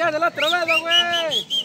allá del otro lado, güey.